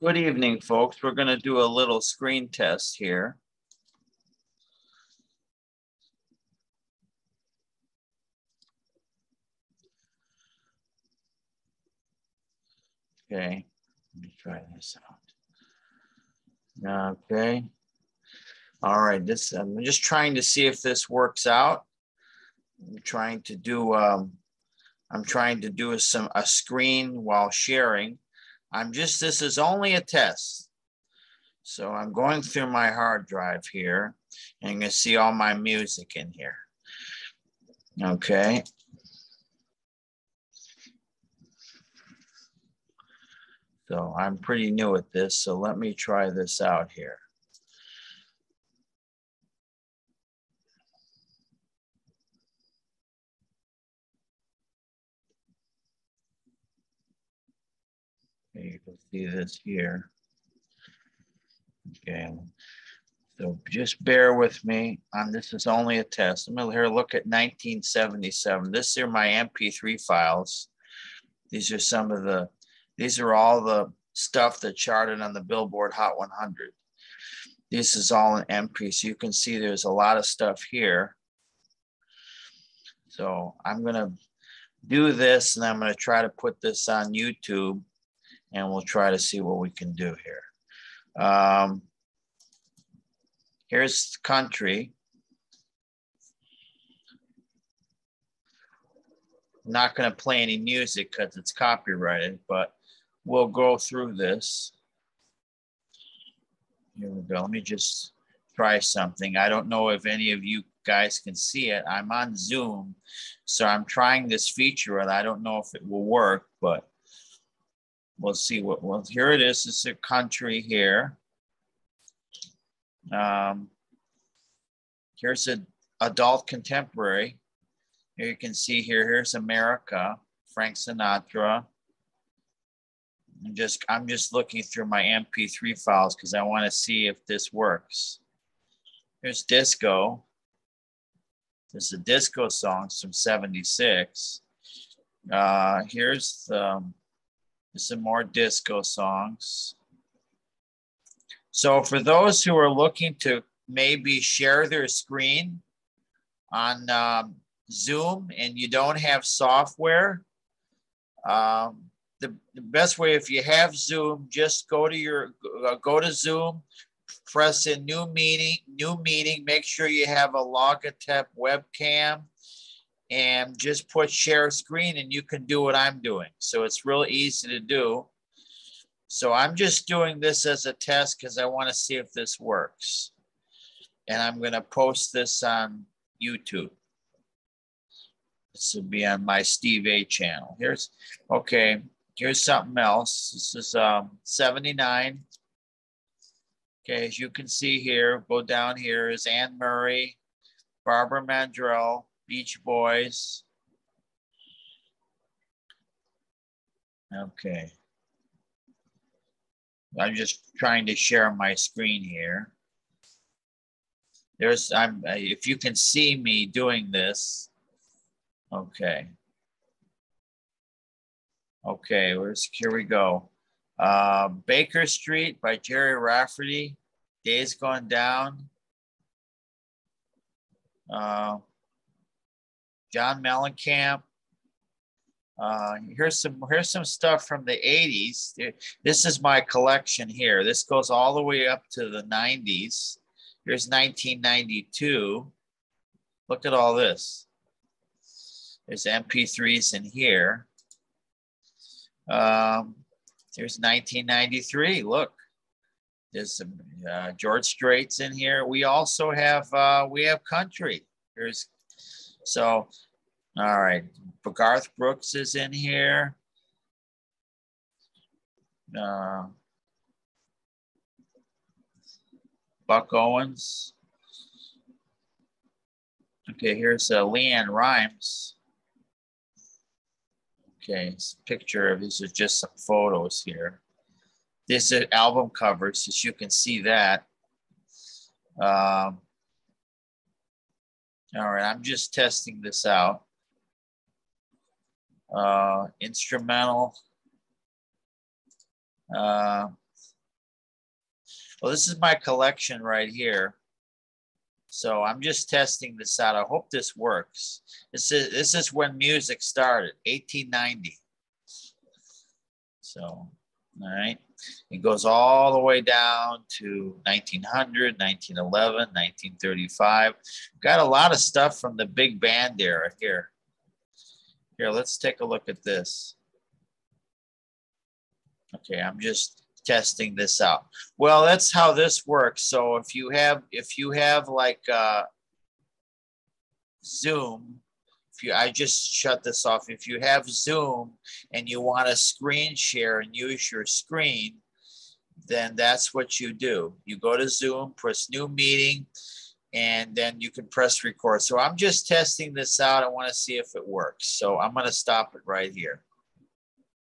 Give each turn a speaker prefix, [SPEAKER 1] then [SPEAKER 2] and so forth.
[SPEAKER 1] Good evening, folks. We're going to do a little screen test here. Okay, let me try this out. Okay. All right, this I'm just trying to see if this works out. I'm trying to do um, I'm trying to do some a screen while sharing. I'm just this is only a test. So I'm going through my hard drive here and you see all my music in here. Okay. So I'm pretty new at this, so let me try this out here. You can see this here. Okay, so just bear with me on this is only a test. I'm gonna here look at 1977. This are my MP3 files. These are some of the, these are all the stuff that charted on the Billboard Hot 100. This is all in MP, so you can see there's a lot of stuff here. So I'm gonna do this and I'm gonna try to put this on YouTube and we'll try to see what we can do here. Um, here's country. Not going to play any music because it's copyrighted, but we'll go through this. Here we go. Let me just try something. I don't know if any of you guys can see it. I'm on Zoom, so I'm trying this feature and I don't know if it will work, but we'll see what, well, here it is. It's a country here. Um, here's an adult contemporary. Here you can see here, here's America, Frank Sinatra. I'm just, I'm just looking through my MP3 files because I want to see if this works. Here's disco. This is a disco song from 76. Uh, here's the, some more disco songs. So for those who are looking to maybe share their screen on um, Zoom and you don't have software, um, the, the, best way if you have Zoom, just go to your uh, go to Zoom, press in new meeting, new meeting. Make sure you have a Logitech webcam and just put share screen and you can do what I'm doing. So it's real easy to do. So I'm just doing this as a test because I want to see if this works. And I'm going to post this on YouTube. This will be on my Steve A channel. Here's, okay, here's something else. This is um, 79. Okay, as you can see here, go down here is Anne Murray, Barbara Mandrell, Beach Boys. Okay. I'm just trying to share my screen here. There's, I'm, if you can see me doing this, okay. Okay, where's, here we go. Uh, Baker Street by Gerry Rafferty, Days Gone Down. Uh, John Mellencamp. Uh, here's some here's some stuff from the 80s. This is my collection here. This goes all the way up to the 90s. Here's 1992. Look at all this. There's MP3s in here. Um, there's 1993. Look, there's some uh, George Strait's in here. We also have uh, we have country. There's so, all right, Garth Brooks is in here. Uh, Buck Owens. Okay, here's uh, LeAnn Rimes. Okay, picture of these are just some photos here. This is album covers, as you can see that. Um, all right, I'm just testing this out. Uh, instrumental. Uh, Well, this is my collection right here. So I'm just testing this out. I hope this works. This is this is when music started, 1890. So, all right. It goes all the way down to 1900, 1911, 1935. Got a lot of stuff from the big band era here. Here, let's take a look at this. Okay, I'm just testing this out. Well, that's how this works. So if you have, if you have like uh, Zoom, you, I just shut this off. If you have Zoom and you want to screen share and use your screen, then that's what you do. You go to Zoom, press new meeting, and then you can press record. So I'm just testing this out. I want to see if it works. So I'm going to stop it right here.